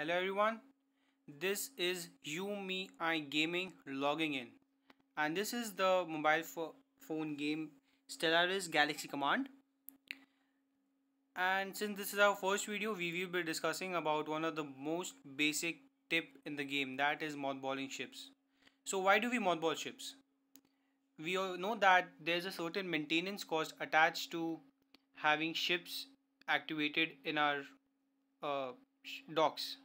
Hello everyone, this is you me I gaming logging in and this is the mobile pho phone game Stellaris Galaxy Command and since this is our first video we will be discussing about one of the most basic tip in the game that is mothballing ships. So why do we mothball ships? We all know that there's a certain maintenance cost attached to having ships activated in our uh, docks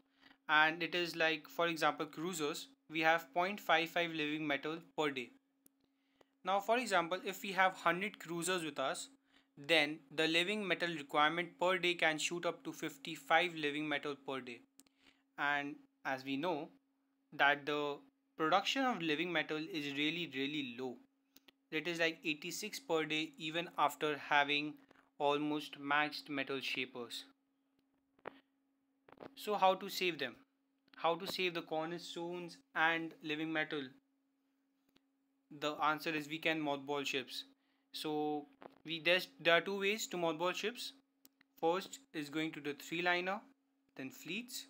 and it is like for example cruisers we have 0.55 living metal per day. Now for example if we have 100 cruisers with us then the living metal requirement per day can shoot up to 55 living metal per day. And as we know that the production of living metal is really really low. It is like 86 per day even after having almost maxed metal shapers so how to save them? How to save the cornerstones and living metal? The answer is we can mothball ships. So we there's, there are two ways to mothball ships. First is going to the three liner, then fleets,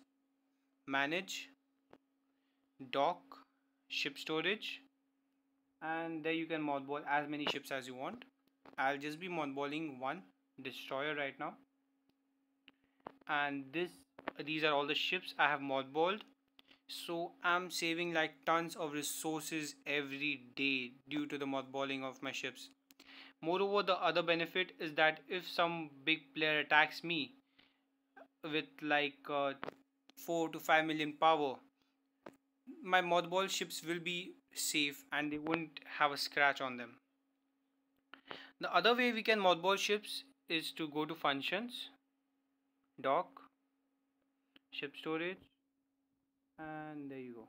manage, dock, ship storage, and there you can mothball as many ships as you want. I'll just be mothballing one destroyer right now and this these are all the ships I have mothballed. So I'm saving like tons of resources every day due to the mothballing of my ships. Moreover the other benefit is that if some big player attacks me with like uh, 4 to 5 million power my mothball ships will be safe and they won't have a scratch on them. The other way we can mothball ships is to go to functions. Dock ship storage. And there you go.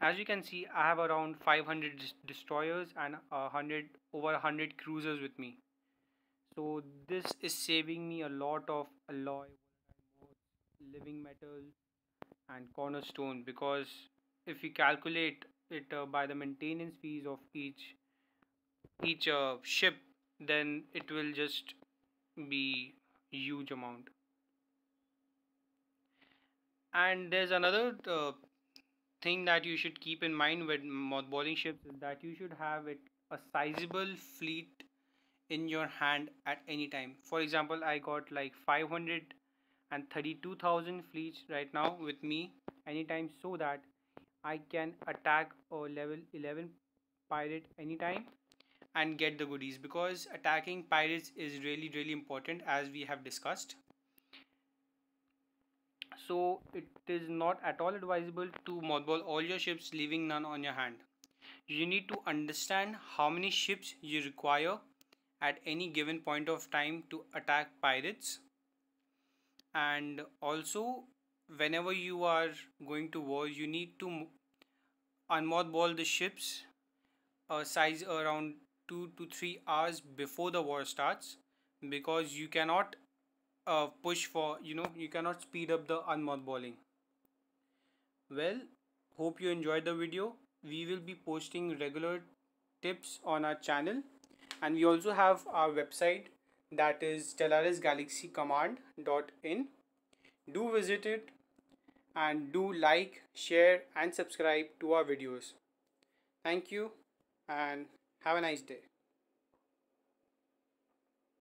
As you can see I have around 500 destroyers and 100 over 100 cruisers with me. So this is saving me a lot of alloy living metal and cornerstone. Because if we calculate it uh, by the maintenance fees of each each uh, ship then it will just be huge amount. And there's another uh, thing that you should keep in mind with mothballing ships is that you should have it a sizable fleet in your hand at any time. For example i got like 532,000 fleets right now with me anytime so that i can attack a level 11 pirate anytime and get the goodies because attacking pirates is really really important as we have discussed. So it is not at all advisable to mothball all your ships leaving none on your hand. You need to understand how many ships you require at any given point of time to attack pirates. And also whenever you are going to war you need to unmothball the ships a size around two to three hours before the war starts because you cannot uh, push for you know you cannot speed up the unmothballing. Well hope you enjoyed the video. We will be posting regular tips on our channel and we also have our website that is stellarisgalaxycommand.in do visit it and do like share and subscribe to our videos. Thank you and have a nice day.